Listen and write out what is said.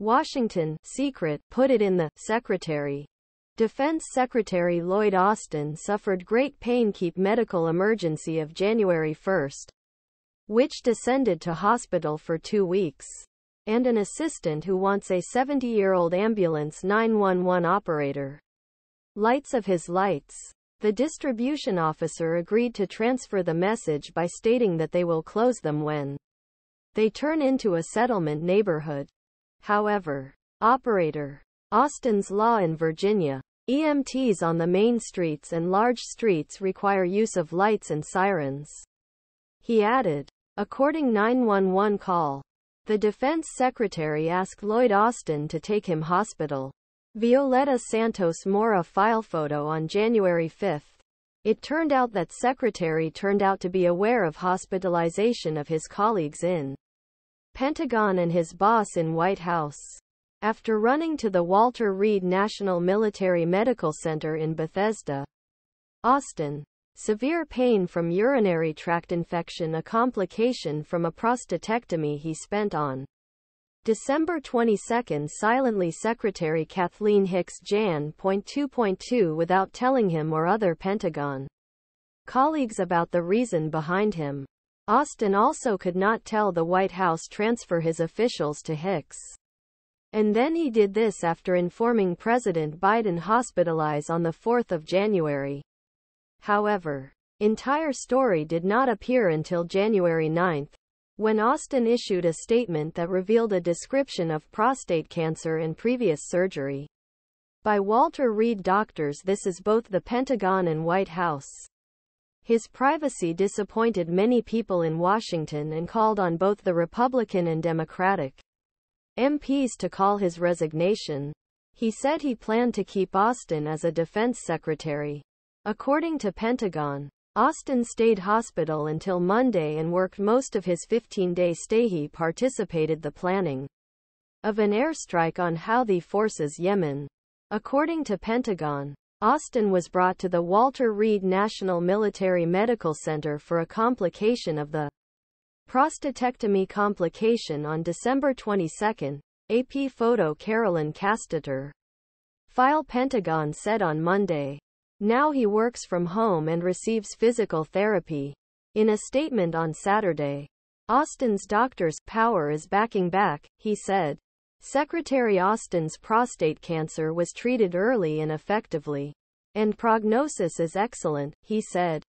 Washington, secret, put it in the secretary. Defense Secretary Lloyd Austin suffered great pain keep medical emergency of January 1, which descended to hospital for two weeks, and an assistant who wants a 70-year-old ambulance 911 operator. Lights of his lights. The distribution officer agreed to transfer the message by stating that they will close them when they turn into a settlement neighborhood. However, operator Austin's law in Virginia, EMTs on the main streets and large streets require use of lights and sirens. He added, according 911 call, the defense secretary asked Lloyd Austin to take him hospital. Violeta Santos Moura file photo on January 5. It turned out that secretary turned out to be aware of hospitalization of his colleagues in Pentagon and his boss in White House. After running to the Walter Reed National Military Medical Center in Bethesda, Austin, severe pain from urinary tract infection a complication from a prostatectomy he spent on December 22 silently Secretary Kathleen Hicks Jan. 2.2 without telling him or other Pentagon colleagues about the reason behind him. Austin also could not tell the White House transfer his officials to Hicks. And then he did this after informing President Biden hospitalized on the 4th of January. However, entire story did not appear until January 9, when Austin issued a statement that revealed a description of prostate cancer and previous surgery. By Walter Reed doctors this is both the Pentagon and White House. His privacy disappointed many people in Washington and called on both the Republican and Democratic MPs to call his resignation. He said he planned to keep Austin as a defense secretary. According to Pentagon, Austin stayed hospital until Monday and worked most of his 15-day stay. He participated the planning of an airstrike on Houthi forces Yemen. According to Pentagon, Austin was brought to the Walter Reed National Military Medical Center for a complication of the prostatectomy complication on December 22. AP photo Carolyn Casteter. File Pentagon said on Monday. Now he works from home and receives physical therapy. In a statement on Saturday, Austin's doctor's power is backing back, he said. Secretary Austin's prostate cancer was treated early and effectively. And prognosis is excellent, he said.